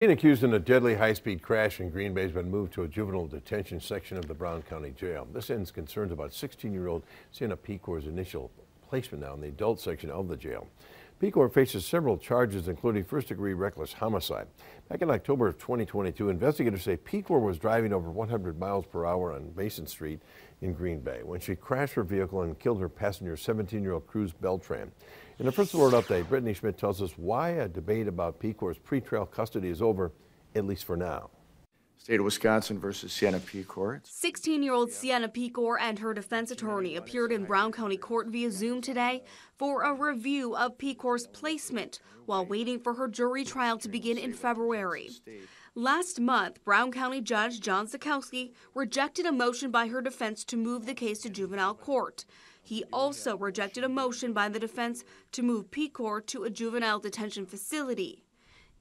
Being accused in a deadly high-speed crash in Green Bay has been moved to a juvenile detention section of the Brown County Jail. This ends concerns about 16-year-old Sienna Pecor's initial placement now in the adult section of the jail. Pecor faces several charges, including first-degree reckless homicide. Back in October of 2022, investigators say Pecor was driving over 100 miles per hour on Mason Street in Green Bay when she crashed her vehicle and killed her passenger, 17-year-old Cruz Beltran. In the First Alert update, Brittany Schmidt tells us why a debate about Pecor's pretrial custody is over, at least for now. State of Wisconsin versus Sienna Pecor. 16 year old Sienna Pecor and her defense attorney appeared in Brown County Court via Zoom today for a review of Pecor's placement while waiting for her jury trial to begin in February. Last month, Brown County Judge John Zakowski rejected a motion by her defense to move the case to juvenile court. He also rejected a motion by the defense to move Pecor to a juvenile detention facility.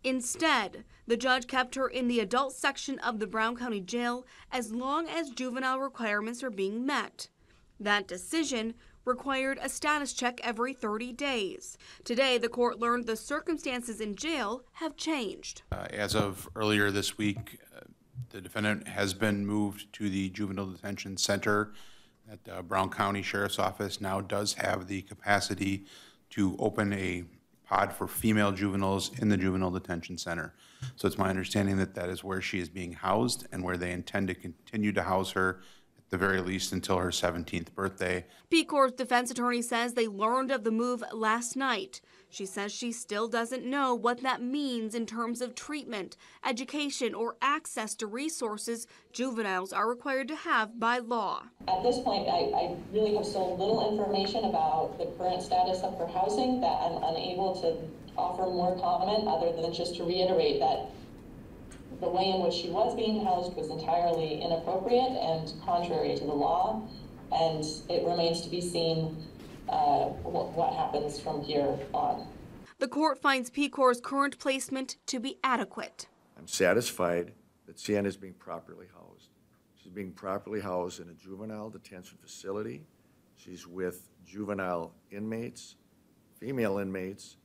Instead, the judge kept her in the adult section of the Brown County Jail as long as juvenile requirements are being met. That decision required a status check every 30 days. Today, the court learned the circumstances in jail have changed. Uh, As of earlier this week, uh, the defendant has been moved to the juvenile detention center. That uh, Brown County Sheriff's Office now does have the capacity to open a pod for female juveniles in the juvenile detention center. So it's my understanding that that is where she is being housed and where they intend to continue to house her the very least until her 17th birthday. Pecor's defense attorney says they learned of the move last night. She says she still doesn't know what that means in terms of treatment, education, or access to resources juveniles are required to have by law. At this point, I, I really have so little information about the current status of her housing that I'm unable to offer more comment other than just to reiterate that the way in which she was being housed was entirely inappropriate and contrary to the law, and it remains to be seen uh, what, what happens from here on. The court finds Pecor's current placement to be adequate. I'm satisfied that Sienna is being properly housed. She's being properly housed in a juvenile detention facility. She's with juvenile inmates, female inmates,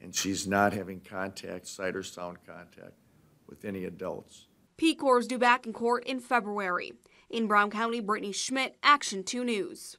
and she's not having contact, sight or sound contact, with any adults. Pecor's due back in court in February. In Brown County, Brittany Schmidt, Action 2 News.